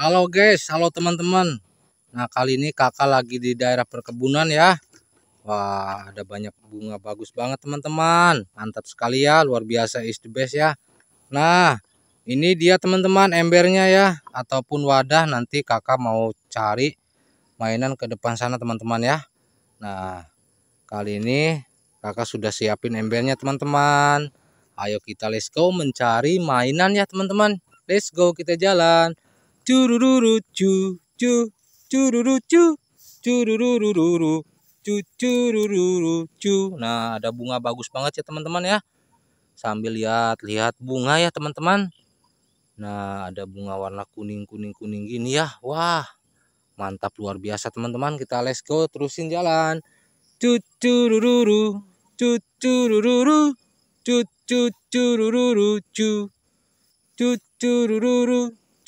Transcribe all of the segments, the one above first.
Halo guys, halo teman-teman. Nah kali ini kakak lagi di daerah perkebunan ya. Wah ada banyak bunga bagus banget teman-teman. Mantap sekali ya, luar biasa is the best ya. Nah ini dia teman-teman embernya ya. Ataupun wadah nanti kakak mau cari mainan ke depan sana teman-teman ya. Nah kali ini kakak sudah siapin embernya teman-teman. Ayo kita let's go mencari mainan ya teman-teman. Let's go kita jalan curururu cu cu cururu cu curururu cu curururu cu nah ada bunga bagus banget ya teman-teman ya. Sambil lihat-lihat bunga ya teman-teman. Nah ada bunga warna kuning kuning kuning gini ya. Wah mantap luar biasa teman-teman. Kita let's go terusin jalan. Cu curururu cu curururu cu cu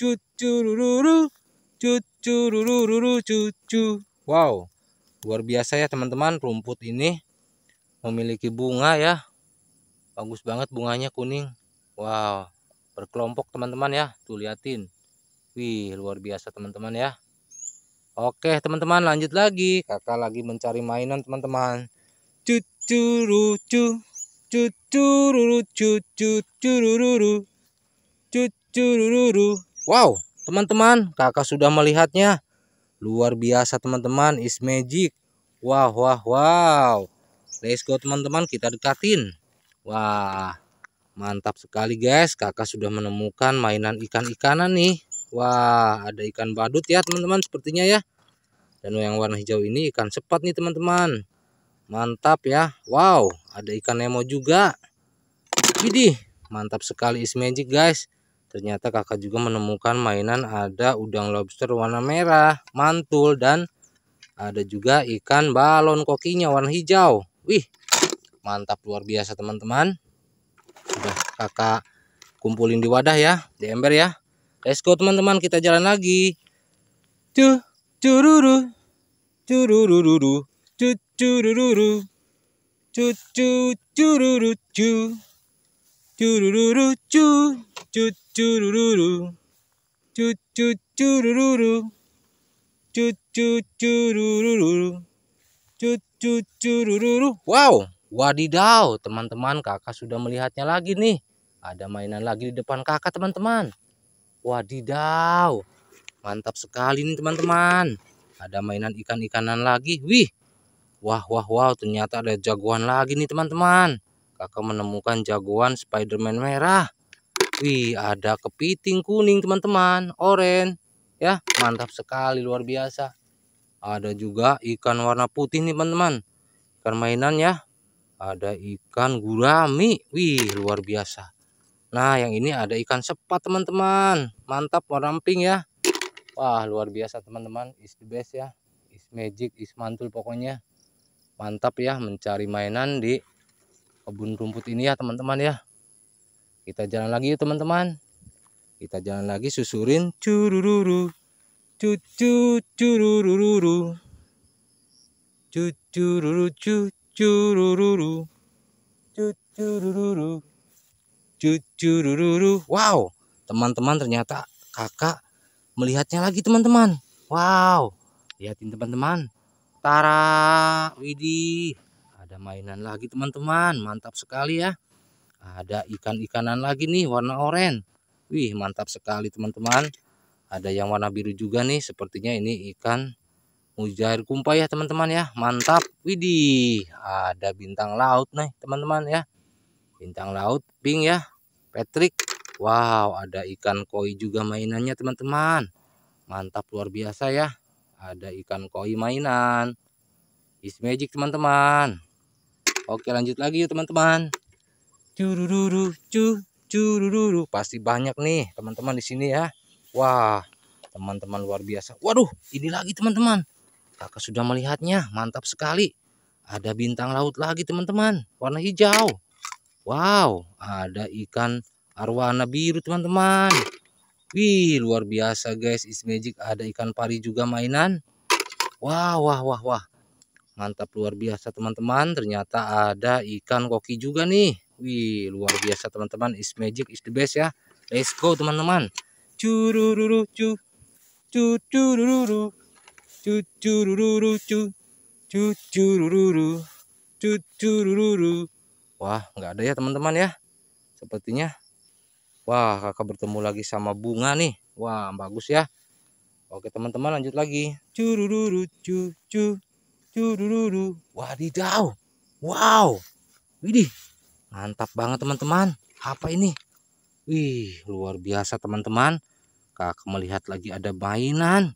curururu cu cu curururu cucururu cucururu cucu. Wow luar biasa ya teman-teman rumput ini memiliki bunga ya. Bagus banget bunganya kuning. Wow berkelompok teman-teman ya tuh liatin. Wih luar biasa teman-teman ya. Oke teman-teman lanjut lagi. Kakak lagi mencari mainan teman-teman. Cucuru cu cucururu cucururu cucururu Wow, teman-teman, kakak sudah melihatnya. Luar biasa teman-teman, is magic. Wow, wow, wow. Let's go teman-teman, kita dekatin. Wah, mantap sekali guys. Kakak sudah menemukan mainan ikan-ikanan nih. Wah, ada ikan badut ya teman-teman sepertinya ya. Dan yang warna hijau ini ikan sepat nih teman-teman. Mantap ya. Wow, ada ikan Nemo juga. Widih, mantap sekali is magic guys ternyata kakak juga menemukan mainan ada udang lobster warna merah mantul dan ada juga ikan balon kokinya warna hijau. Wih mantap luar biasa teman-teman. Sudah kakak kumpulin di wadah ya di ember ya. Let's go teman-teman kita jalan lagi. Cu cururu curururu cu curururu cu cu cururu cu curururu cu cu curururu cu cu curururu cu cu curururu cu cu curururu wow wadidaw teman-teman kakak sudah melihatnya lagi nih. Ada mainan lagi di depan kakak teman-teman. Wadidaw mantap sekali nih teman-teman. Ada mainan ikan-ikanan lagi. Wih wah wah wow ternyata ada jagoan lagi nih teman-teman kakak menemukan jagoan Spiderman merah Wih, ada kepiting kuning teman-teman, oren. Ya, mantap sekali luar biasa. Ada juga ikan warna putih nih teman-teman. Ikan mainan ya. Ada ikan gurami. Wih, luar biasa. Nah, yang ini ada ikan sepat teman-teman. Mantap warna pink ya. Wah, luar biasa teman-teman. Is the best ya. Is magic, is mantul pokoknya. Mantap ya mencari mainan di kebun rumput ini ya teman-teman ya. Kita jalan lagi yuk teman-teman. Kita jalan lagi susurin. Curururu. Cucu curururu cucururu cucururu cucururu cucururu wow. Teman-teman ternyata kakak melihatnya lagi teman-teman. Wow. Lihatin teman-teman. Tara Widih ada mainan lagi teman-teman. Mantap sekali ya. Ada ikan-ikanan lagi nih warna oranye. Wih mantap sekali teman-teman. Ada yang warna biru juga nih sepertinya ini ikan mujair kumpai ya teman-teman ya. Mantap. Widih ada bintang laut nih teman-teman ya. Bintang laut pink ya. Patrick. Wow ada ikan koi juga mainannya teman-teman. Mantap luar biasa ya. Ada ikan koi mainan. Is magic teman-teman oke lanjut lagi yuk teman-teman. Curururu cu curururu pasti banyak nih teman-teman di sini ya. Wah teman-teman luar biasa. Waduh ini lagi teman-teman. Kakak sudah melihatnya mantap sekali. Ada bintang laut lagi teman-teman. Warna hijau. Wow ada ikan arwana biru teman-teman. Wih luar biasa guys. Is magic. Ada ikan pari juga mainan. Wah wah wah wah mantap luar biasa teman-teman. Ternyata ada ikan koki juga nih. Wih, luar biasa teman-teman. Is magic is the best ya. Let's go teman-teman. Curururu cu. Cucururu cucururu cu. Cucururu cucururu wah nggak ada ya teman-teman ya. Sepertinya. Wah kakak bertemu lagi sama bunga nih. Wah bagus ya. Oke teman-teman lanjut lagi. Curururu cu. Cu curururu wadidaw. Wow. Widih mantap banget teman-teman. Apa ini? Wih luar biasa teman-teman. Kakak melihat lagi ada mainan.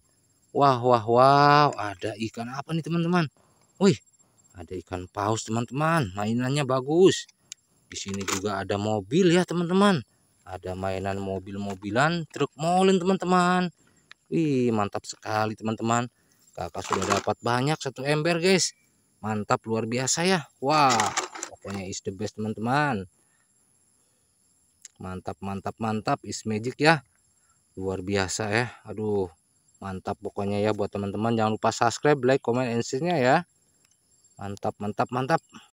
Wah wah wow. Ada ikan apa nih teman-teman? Wih ada ikan paus teman-teman. Mainannya bagus. Di sini juga ada mobil ya teman-teman. Ada mainan mobil-mobilan truk molen teman-teman. Wih mantap sekali teman-teman kakak sudah dapat banyak satu ember guys. Mantap luar biasa ya. Wah pokoknya is the best teman-teman. Mantap mantap mantap. Is magic ya. Luar biasa ya. Aduh mantap pokoknya ya buat teman-teman. Jangan lupa subscribe like comment and share nya ya. Mantap mantap mantap